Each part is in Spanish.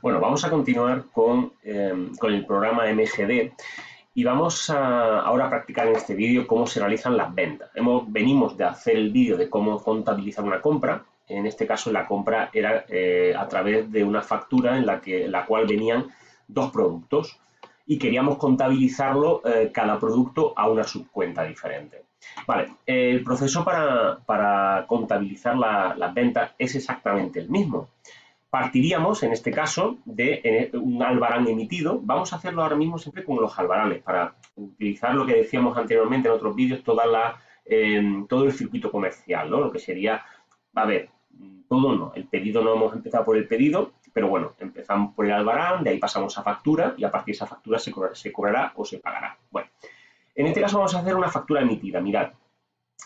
Bueno, vamos a continuar con, em, con, el programa MGD y vamos a ahora practicar en este vídeo cómo se realizan las ventas. Hemos, venimos de hacer el vídeo de cómo contabilizar una compra. En este caso la compra era eh, a través de una factura en la, que, la cual venían dos productos y queríamos contabilizarlo eh, cada producto a una subcuenta diferente. Vale, el proceso para, contabilizar las ventas es exactamente el mismo partiríamos, en este caso, de un albarán emitido. Vamos a hacerlo ahora mismo siempre con los albaranes, para utilizar lo que decíamos anteriormente en otros vídeos, toda la, em, todo el circuito comercial, ¿no? Lo que sería, a ver, todo no, el pedido no hemos empezado por el pedido, pero bueno, empezamos por el albarán, de ahí pasamos a factura y a partir de esa factura se, se cobrará o se pagará. Bueno, en este caso vamos a hacer una factura emitida. Mirad,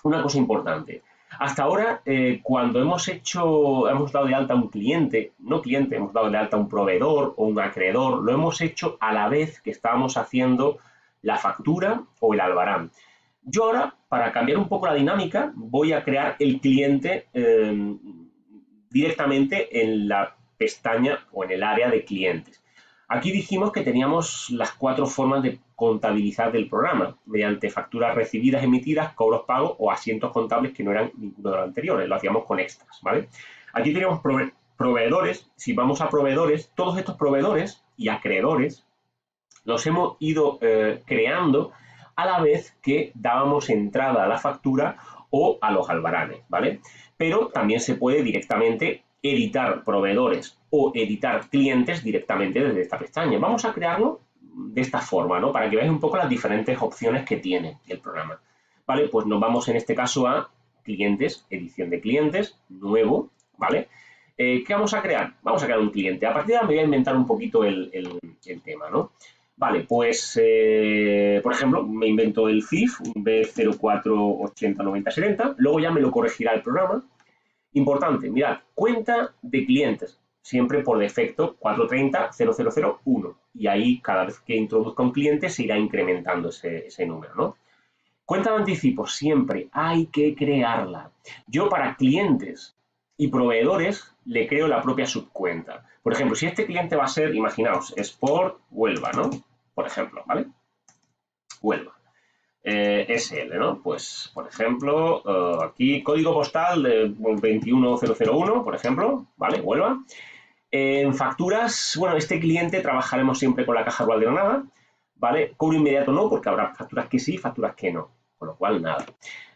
una cosa importante. Hasta ahora, eh, cuando hemos hecho, hemos dado de alta a un cliente, no cliente, hemos dado de alta a un proveedor o un acreedor, lo hemos hecho a la vez que estábamos haciendo la factura o el albarán. Yo ahora, para cambiar un poco la dinámica, voy a crear el cliente eh, directamente en la pestaña o en el área de clientes. Aquí dijimos que teníamos las cuatro formas de contabilizar del programa, mediante facturas recibidas, emitidas, cobros pagos o asientos contables que no eran ninguno de los anteriores, lo hacíamos con extras, ¿vale? Aquí teníamos proveedores, si vamos a proveedores, todos estos proveedores y acreedores los hemos ido eh, creando a la vez que dábamos entrada a la factura o a los albaranes, ¿vale? Pero también se puede directamente editar proveedores o editar clientes directamente desde esta pestaña. Vamos a crearlo de esta forma, ¿no? Para que veáis un poco las diferentes opciones que tiene el programa. ¿Vale? Pues nos vamos en este caso a clientes, edición de clientes, nuevo, ¿vale? Eh, ¿Qué vamos a crear? Vamos a crear un cliente. A partir de ahora me voy a inventar un poquito el, tema, ¿no? Vale, pues, eh, por ejemplo, me invento el CIF, un B04809070, luego ya me lo corregirá el programa, Importante, mirad, cuenta de clientes, siempre por defecto 430-0001. Y ahí cada vez que introduzca un cliente se irá incrementando ese, número, ¿no? Cuenta de anticipo, siempre hay que crearla. Yo para clientes y proveedores le creo la propia subcuenta. Por ejemplo, si este cliente va a ser, imaginaos, Sport Huelva, ¿no? Por ejemplo, ¿vale? Huelva eh, SL, ¿no? Pues, por ejemplo, eh, aquí código postal de 21001, por ejemplo, ¿vale? Huelva. En facturas, bueno, este cliente trabajaremos siempre con la caja rural de Granada, ¿vale? Cobro inmediato no, porque habrá facturas que sí, facturas que no, con lo cual nada.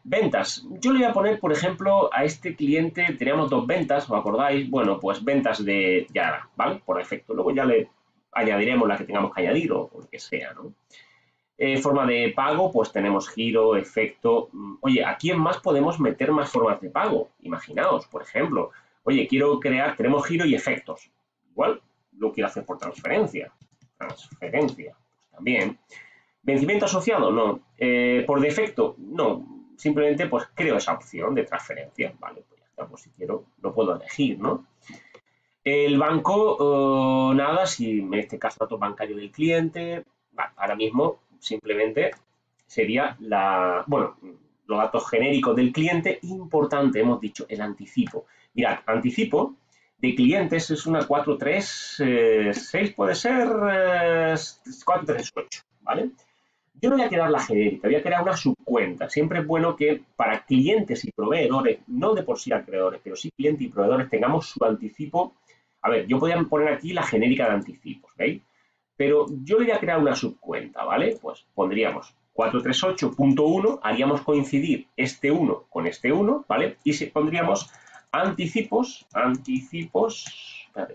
Ventas. Yo le voy a poner, por ejemplo, a este cliente, teníamos dos ventas, ¿os acordáis? Bueno, pues ventas de Yara, ¿vale? Por efecto. Luego ya le añadiremos la que tengamos que añadir o, o lo que sea, ¿no? Eh, forma de pago, pues tenemos giro, efecto. Mm, oye, ¿a quién más podemos meter más formas de pago? Imaginaos, por ejemplo, oye, quiero crear, tenemos giro y efectos. Igual lo quiero hacer por transferencia. Transferencia, pues también. ¿Vencimiento asociado? No. Eh, ¿Por defecto? No. Simplemente pues creo esa opción de transferencia. Vale, pues ya pues si quiero lo puedo elegir, ¿no? El banco, oh, nada, si en este caso dato bancario del cliente, ahora mismo simplemente sería la, bueno, los datos genéricos del cliente. Importante, hemos dicho, el anticipo. Mirad, anticipo de clientes es una 436, puede ser 438, eh, ¿vale? Yo no voy a crear la genérica, voy a crear una subcuenta. Siempre es bueno que para clientes y proveedores, no de por sí acreedores, pero sí clientes y proveedores, tengamos su anticipo. A ver, yo podría poner aquí la genérica de anticipos, ¿veis? Pero yo le voy a crear una subcuenta, ¿vale? Pues pondríamos 438.1, haríamos coincidir este 1 con este 1, ¿vale? Y pondríamos anticipos, anticipos,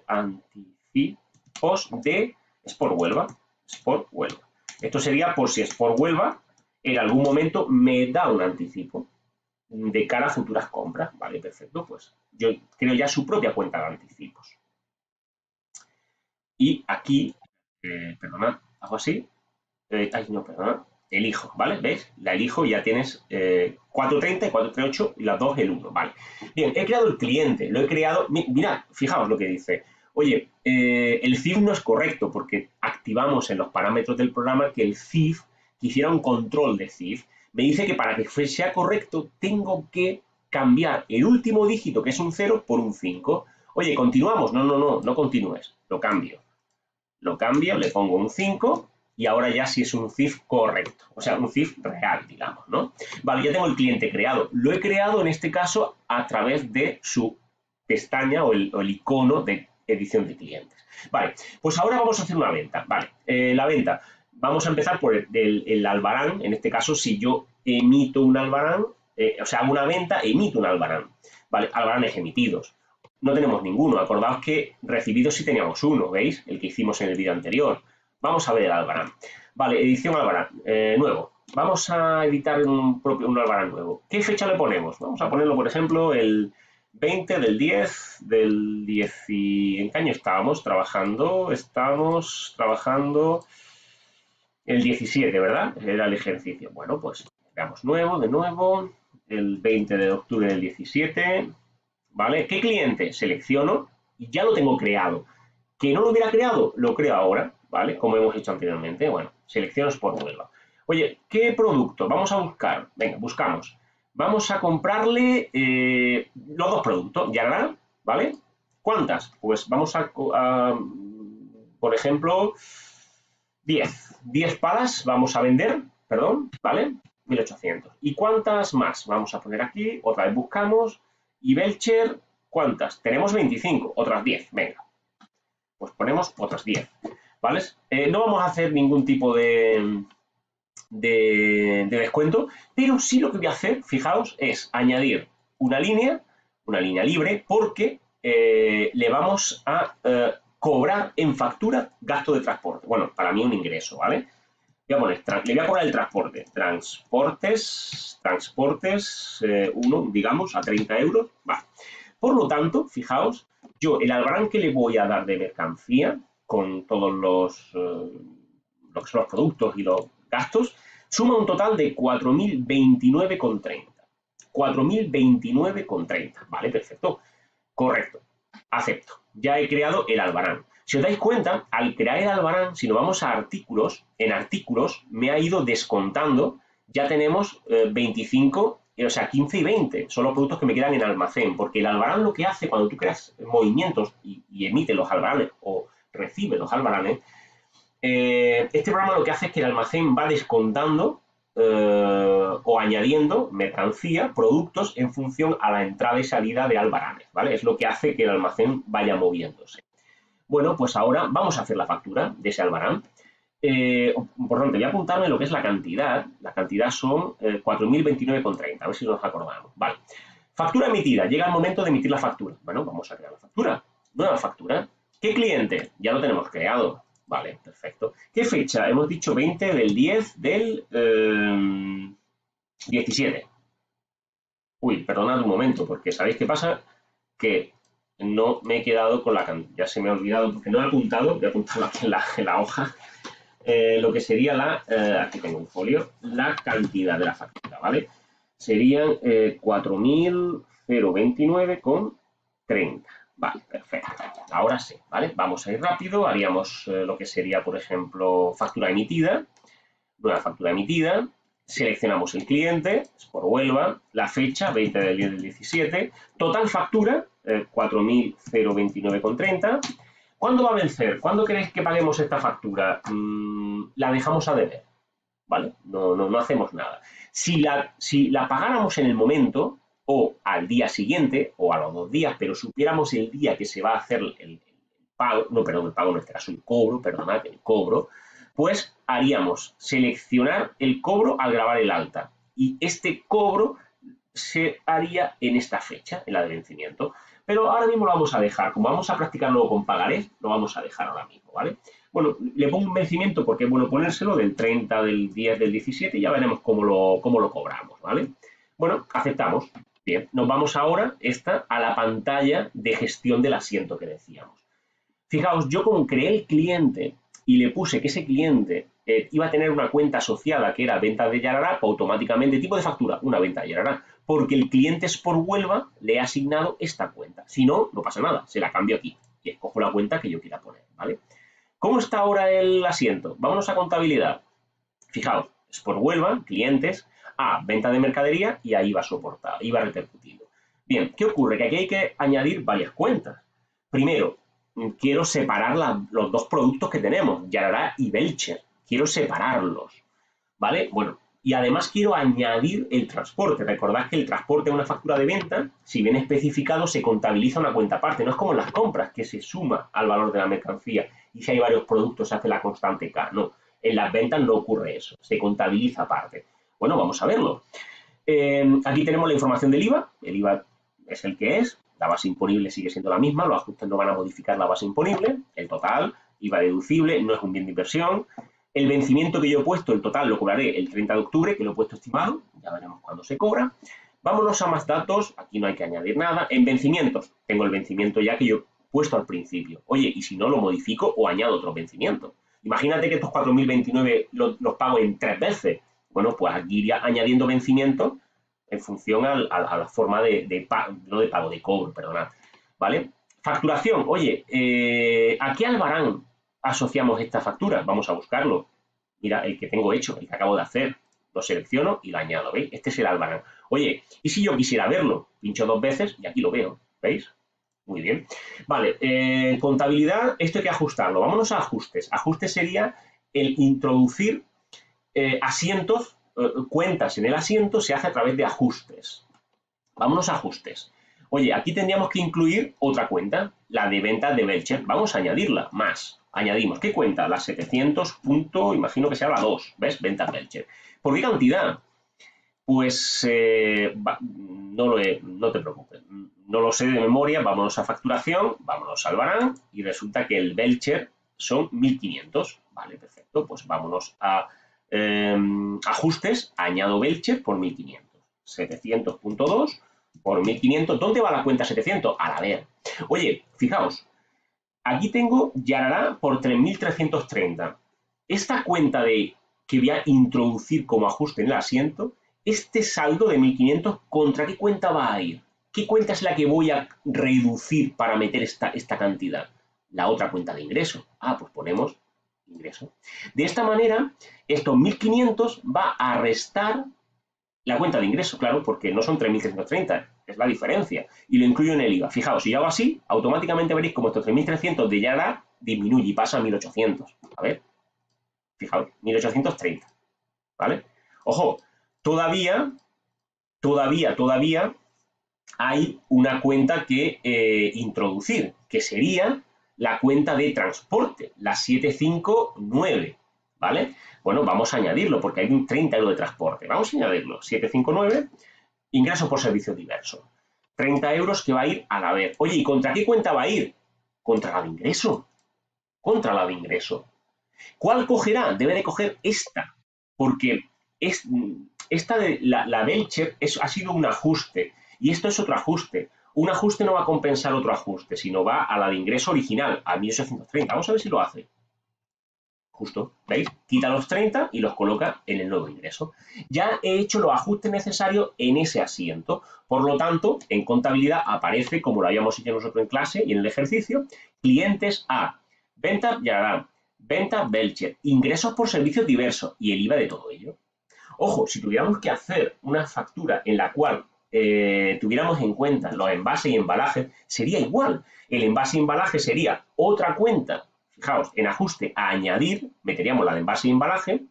anticipos de Sport Huelva, Sport Huelva. Esto sería por si Sport Huelva en algún momento me da un anticipo de cara a futuras compras, ¿vale? Perfecto, pues yo creo ya su propia cuenta de anticipos. Y aquí eh, hago así, eh, ay, no, perdona, elijo, ¿vale? ¿Veis? La elijo y ya tienes 430 eh, y 438 y las dos el 1, ¿vale? Bien, he creado el cliente, lo he creado, mirad, fijaos lo que dice, oye, el CIF no es correcto porque activamos en los parámetros del programa que el CIF quisiera un control de CIF. Me dice que para que sea correcto tengo que cambiar el último dígito, que es un 0, por un 5. Oye, ¿continuamos? No, no, no, no continúes. Lo cambio. Lo cambio, le pongo un 5 y ahora ya sí es un CIF correcto, o sea, un CIF real, digamos, ¿no? Vale, ya tengo el cliente creado. Lo he creado en este caso a través de su pestaña o el, icono de edición de clientes. Vale, pues ahora vamos a hacer una venta. Vale, eh, la venta. Vamos a empezar por el, el, albarán. En este caso, si yo emito un albarán, eh, o sea, hago una venta, emito un albarán. Vale, albaranes emitidos. No tenemos ninguno. Acordaos que recibidos sí teníamos uno, ¿veis? El que hicimos en el vídeo anterior. Vamos a ver albarán. Vale, edición albarán, eh, nuevo. Vamos a editar un, propio, nuevo. ¿Qué fecha le ponemos? Vamos a ponerlo, por ejemplo, el 20 del 10 del 10 y... ¿En qué año estábamos trabajando? Estamos trabajando el 17, ¿verdad? Era el ejercicio. Bueno, pues veamos nuevo, de nuevo, el 20 de octubre del 17, ¿vale? ¿Qué cliente? Selecciono y ya lo tengo creado. ¿Que no lo hubiera creado? Lo creo ahora. ¿Vale? Como hemos hecho anteriormente. Bueno, selecciones por Huelva. Oye, ¿qué producto? Vamos a buscar. Venga, buscamos. Vamos a comprarle eh, los dos productos. ¿Ya ¿Vale? ¿Cuántas? Pues vamos a, por ejemplo, 10. 10 palas vamos a vender, perdón, ¿vale? 1800. ¿Y cuántas más? Vamos a poner aquí, otra vez buscamos. Y Belcher, ¿cuántas? Tenemos 25, otras 10, venga. Pues ponemos otras 10. ¿Vale? Eh, no vamos a hacer ningún tipo de, de, descuento, pero sí lo que voy a hacer, fijaos, es añadir una línea, una línea libre, porque eh, le vamos a eh, cobrar en factura gasto de transporte. Bueno, para mí un ingreso, ¿vale? Voy a poner, le voy a cobrar el transporte. Transportes, transportes, uno, digamos, a 30 euros. Vale. Por lo tanto, fijaos, yo el albarán que le voy a dar de mercancía, con todos los, eh, los productos y los gastos, suma un total de 4.029,30. 4.029,30. Vale, perfecto. Correcto. Acepto. Ya he creado el albarán. Si os dais cuenta, al crear el albarán, si nos vamos a artículos, en artículos me ha ido descontando, ya tenemos 25, eh, o sea, 15 y 20 son los productos que me quedan en almacén, porque el albarán lo que hace cuando tú creas movimientos y, y emite los albaranes o recibe los albaranes, eh, este programa lo que hace es que el almacén va descontando eh, o añadiendo mercancía, productos en función a la entrada y salida de albaranes, ¿vale? Es lo que hace que el almacén vaya moviéndose. Bueno, pues ahora vamos a hacer la factura de ese albarán. Eh, por tanto, voy a apuntarme lo que es la cantidad. La cantidad son 4.029,30, a ver si nos acordamos. Vale. Factura emitida. Llega el momento de emitir la factura. Bueno, vamos a crear la factura. Nueva factura. ¿Qué cliente? Ya lo tenemos creado. Vale, perfecto. ¿Qué fecha? Hemos dicho 20 del 10 del 17. Eh, Uy, perdonad un momento, porque ¿sabéis qué pasa? Que no me he quedado con la cantidad. Ya se me ha olvidado, porque no he apuntado, voy a apuntarlo aquí en la, hoja, eh, lo que sería la, eh, aquí tengo un folio, la cantidad de la factura, ¿vale? Serían 4.029,30. Vale, perfecto. Ahora sí, ¿vale? Vamos a ir rápido. Haríamos eh, lo que sería, por ejemplo, factura emitida. Nueva factura emitida. Seleccionamos el cliente, es por Huelva. La fecha, 20 del 10 del 17. Total factura, eh, 4.029,30. ¿Cuándo va a vencer? ¿Cuándo queréis que paguemos esta factura? Mm, la dejamos a deber, ¿vale? No, no, no hacemos nada. Si la, si la pagáramos en el momento, o al día siguiente o a los dos días, pero supiéramos el día que se va a hacer el, pago, no, perdón, el pago en este caso, el cobro, perdonad, el cobro, pues haríamos seleccionar el cobro al grabar el alta y este cobro se haría en esta fecha, en la de vencimiento. Pero ahora mismo lo vamos a dejar, como vamos a practicar luego con pagarés, lo vamos a dejar ahora mismo, ¿vale? Bueno, le pongo un vencimiento porque es bueno ponérselo del 30, del 10, del 17 y ya veremos cómo lo, cómo lo cobramos, ¿vale? Bueno, aceptamos. Bien, nos vamos ahora esta, a la pantalla de gestión del asiento que decíamos. Fijaos, yo como creé el cliente y le puse que ese cliente eh, iba a tener una cuenta asociada que era venta de Yarará, automáticamente tipo de factura, una venta de Yarará, porque el cliente es por Huelva le he asignado esta cuenta. Si no, no pasa nada, se la cambio aquí y escojo la cuenta que yo quiera poner, ¿vale? ¿Cómo está ahora el asiento? Vámonos a contabilidad. Fijaos, es por Huelva, clientes, a venta de mercadería y ahí va soportado, va repercutido. Bien, ¿qué ocurre? Que aquí hay que añadir varias cuentas. primero, quiero separar los dos productos que tenemos, Yarara y Belcher. Quiero separarlos, ¿vale? Bueno, y además quiero añadir el transporte. Recordad que el transporte de una factura de venta, si bien especificado, se contabiliza una cuenta aparte. No es como en las compras, que se suma al valor de la mercancía. Y si hay varios productos, se hace la constante K. No, en las ventas no ocurre eso. Se contabiliza aparte. Bueno, vamos a verlo. Eh, aquí tenemos la información del IVA. El IVA es el que es. La base imponible sigue siendo la misma. Los ajustes no van a modificar la base imponible. El total, IVA deducible, no es un bien de inversión el vencimiento que yo he puesto, el total, lo cobraré el 30 de octubre, que lo he puesto estimado, ya veremos cuándo se cobra. Vámonos a más datos, aquí no hay que añadir nada. En vencimientos, tengo el vencimiento ya que yo he puesto al principio. Oye, y si no, lo modifico o añado otro vencimiento. Imagínate que estos 4.029 los, pago en tres veces. Bueno, pues aquí iría añadiendo vencimientos en función a, la forma de, pago, no de pago, de cobro, perdonad. ¿Vale? Facturación, oye, eh, ¿a qué albarán asociamos esta factura? Vamos a buscarlo. Mira, el que tengo hecho, el que acabo de hacer, lo selecciono y lo añado, ¿veis? Este es el albarán. Oye, ¿y si yo quisiera verlo? Pincho dos veces y aquí lo veo, ¿veis? Muy bien. Vale, eh, contabilidad, esto hay que ajustarlo. Vámonos a ajustes. Ajustes sería el introducir eh, asientos, eh, cuentas en el asiento, se hace a través de ajustes. Vámonos a ajustes. Oye, aquí tendríamos que incluir otra cuenta, la de venta de Belcher. Vamos a añadirla, más añadimos, ¿qué cuenta? La 700 punto, imagino que sea la 2, ¿ves? Venta Belcher. ¿Por qué cantidad? Pues eh, no, lo he, no te preocupes, no lo sé de memoria, vámonos a facturación, vámonos al Barán y resulta que el Belcher son 1500, vale, perfecto, pues vámonos a em, ajustes, añado Belcher por 1500, 700.2 por 1500, ¿dónde va la cuenta 700? A la ver. Oye, fijaos, Aquí tengo Yarará por 3.330. Esta cuenta de que voy a introducir como ajuste en el asiento, este saldo de 1.500, ¿contra qué cuenta va a ir? ¿Qué cuenta es la que voy a reducir para meter esta, esta cantidad? La otra cuenta de ingreso. Ah, pues ponemos ingreso. De esta manera, estos 1.500 va a restar la cuenta de ingreso, claro, porque no son 3.330, es la diferencia. Y lo incluyo en el IVA. Fijaos, si yo hago así, automáticamente veréis como estos 3.300 de Yara disminuye y pasa a 1.800. A ver, fijaos, 1.830, ¿vale? Ojo, todavía, todavía, todavía hay una cuenta que eh, introducir, que sería la cuenta de transporte, la 759, ¿vale? Bueno, vamos a añadirlo porque hay un 30 euros de transporte. Vamos a añadirlo. 759, ingreso por servicio diverso. 30 euros que va a ir a la vez. Oye, ¿y contra qué cuenta va a ir? Contra la de ingreso. Contra la de ingreso. ¿Cuál cogerá? Debe de coger esta, porque es, esta de la, la es, ha sido un ajuste y esto es otro ajuste. Un ajuste no va a compensar otro ajuste, sino va a la de ingreso original, a 1830. Vamos a ver si lo hace justo, ¿veis? Quita los 30 y los coloca en el nuevo ingreso. Ya he hecho los ajustes necesarios en ese asiento. Por lo tanto, en contabilidad aparece, como lo habíamos hecho nosotros en clase y en el ejercicio, clientes A, venta Yararán, venta Belcher, ingresos por servicios diversos y el IVA de todo ello. Ojo, si tuviéramos que hacer una factura en la cual eh, tuviéramos en cuenta los envases y embalajes, sería igual. El envase y embalaje sería otra cuenta fijaos, en ajuste a añadir, meteríamos la de envase y embalaje,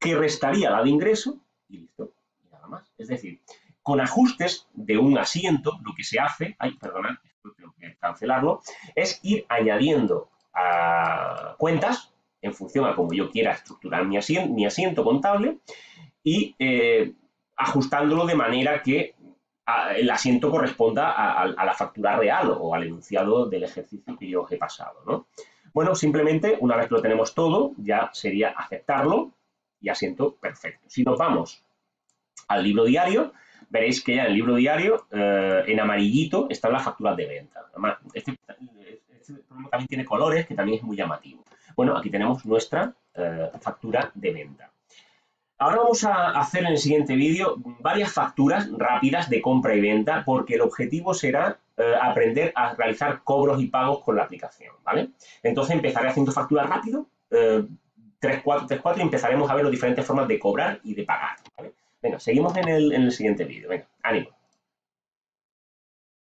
que restaría la de ingreso y listo, y nada más. Es decir, con ajustes de un asiento, lo que se hace, ay, perdonad, tengo que cancelarlo, es ir añadiendo a cuentas en función a cómo yo quiera estructurar mi asiento, mi asiento contable y eh, ajustándolo de manera que el asiento corresponda a, la factura real o al enunciado del ejercicio que yo os he pasado, ¿no? Bueno, simplemente una vez que lo tenemos todo, ya sería aceptarlo y asiento perfecto. Si nos vamos al libro diario, veréis que ya en el libro diario, eh, en amarillito, están las facturas de venta. Este, este, también tiene colores, que también es muy llamativo. Bueno, aquí tenemos nuestra eh, factura de venta. Ahora vamos a hacer en el siguiente vídeo varias facturas rápidas de compra y venta porque el objetivo será eh, aprender a realizar cobros y pagos con la aplicación, ¿vale? Entonces empezaré haciendo facturas rápido, 3, 4, 3, 4 y empezaremos a ver las diferentes formas de cobrar y de pagar, ¿vale? Seguimos en el, en el siguiente vídeo. Venga, ánimo.